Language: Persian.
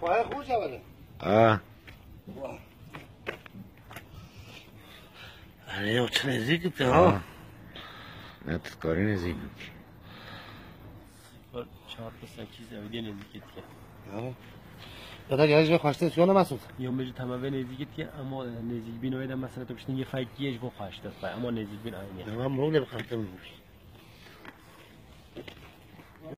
خواه خوش اوله آه. آره اوچ نزدیکته ها نه تو کاری نزدیک چهار تا چیز اویده نزدیکت که دادا یادش به خواسته چون مسعود؟ یا میجو تمام نزدیکت که اما نزدیک بین مثلا تو بشین یه فکیش بو خواسته اما نزدیک بین آینه من مو نبخاطم میشه